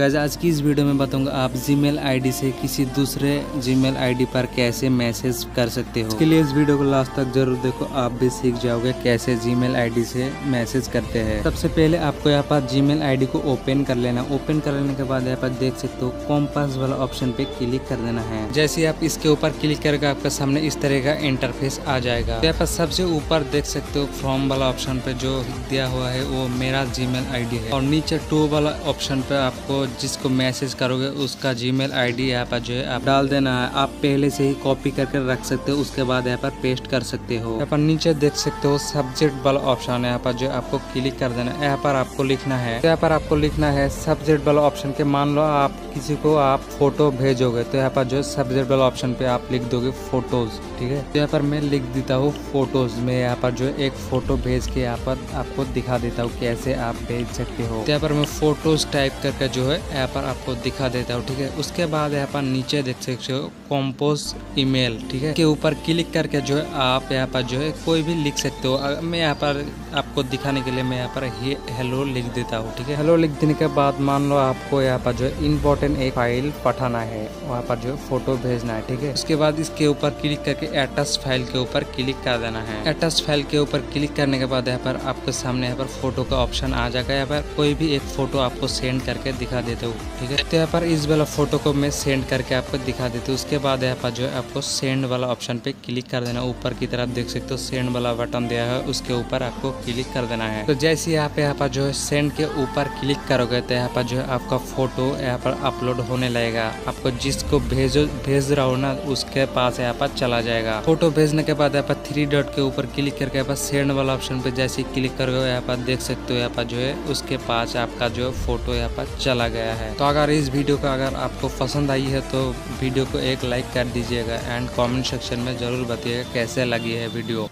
Gas आज की इस वीडियो में बताऊँगा, आप जीमेल आईडी से किसी दूसरे जीमेल आईडी पर कैसे मैसेज कर सकते हो? इसके लिए इस वीडियो को लास्ट तक ज़रूर देखो, आप भी सीख जाओगे कैसे जीमेल आईडी से मैसेज करते हैं। सबसे पहले आपको यहाँ पर जीमेल आईडी को ओपन कर लेना ओपन कर लेने के बाद यहाँ पर देख सकते हो कॉम्पास वाला ऑप्शन पे क्लिक कर देना है। जैसे आप इसके ऊपर क्लिक करेगा, आपके सामने इस तरह का इंटरफेस आ जाएगा। यहाँ पर सबसे ऊपर देख सकते हो फॉर्म वाला ऑप्शन पे जो दिया हुआ है, वो मेरा जीमेल आईडी है। और नीचे टू वाला ऑप्शन पे आपको जिसको मैसेज करोगे उसका जीमेल आईडी यहाँ पर जो है आप डाल देना है आप पहले से ही कॉपी करके रख सकते हो उसके बाद यहाँ पर पेस्ट कर सकते हो यहाँ पर नीचे देख सकते हो सब्जेक्ट वाला ऑप्शन है यहाँ पर जो आपको क्लिक कर देना है यहाँ पर आपको लिखना है यहाँ पर आपको लिखना है सब्जेक्ट वाला ऑप्शन के मान लो आप किसी को आप फ़ोटो भेजोगे तो यहाँ पर जो सब्जेक्ट वाला ऑप्शन पे आप लिख दोगे फ़ोटोज़ ठीक है तो यहाँ पर मैं लिख देता हूँ फ़ोटोज़ में यहाँ पर जो एक फ़ोटो भेज के यहाँ पर आपको दिखा देता हूँ कैसे आप भेज सकते हो तो यहाँ पर मैं फ़ोटोज़ टाइप करके जो है यहाँ पर आपको दिखा देता हूँ, ठीक है? उसके बाद यहाँ पर नीचे देख सकते हो कॉम्पोज ईमेल ठीक है? के ऊपर क्लिक करके जो है, आप यहाँ पर जो है, कोई भी लिख सकते हो। मैं यहाँ पर आपको दिखाने के लिए मैं यहाँ पर हेलो लिख देता हूँ, ठीक है? हेलो लिख देने के बाद मान लो आपको यहाँ पर जो है इम्पोर्टेंट एक फ़ाइल पठाना है, वहाँ पर जो फ़ोटो भेजना है, ठीक है? उसके बाद इसके ऊपर क्लिक करके एटस फ़ाइल के ऊपर क्लिक कर देना है। एटस फ़ाइल के ऊपर क्लिक करने के बाद यहाँ पर आपके सामने यहाँ पर फ़ोटो का ऑप्शन आ जाएगा। यहाँ पर कोई भी एक फ़ोटो आपको सेंड करके दिखा देते हो ठीक है तो यहाँ पर इस वाला फ़ोटो को मैं सेंड करके आपको दिखा देती हूँ उसके बाद यहाँ पर जो है आपको सेंड वाला ऑप्शन पे क्लिक कर देना ऊपर की तरफ़ देख सकते हो सेंड वाला बटन दिया है उसके ऊपर आपको क्लिक कर देना है तो जैसे यहाँ पे यहाँ पर जो है सेंड के ऊपर क्लिक करोगे तो यहाँ पर जो है आपका फ़ोटो यहाँ पर अपलोड होने लगेगा आपको जिसको भेजो भेज रहा हो ना उसके पास यहाँ पर चला जाएगा फ़ोटो भेजने के बाद यहाँ पर थ्री डॉट के ऊपर क्लिक करके यहाँ पर सेंड वाला ऑप्शन पे जैसे क्लिक करोगे यहाँ पर देख सकते हो यहाँ पर जो है उसके पास आपका जो है फ़ोटो यहाँ पर चला गया है। तो अगर इस वीडियो का अगर आपको पसंद आई है तो वीडियो को एक लाइक कर दीजिएगा एंड कमेंट सेक्शन में ज़रूर बताइएगा कैसे लगी है वीडियो।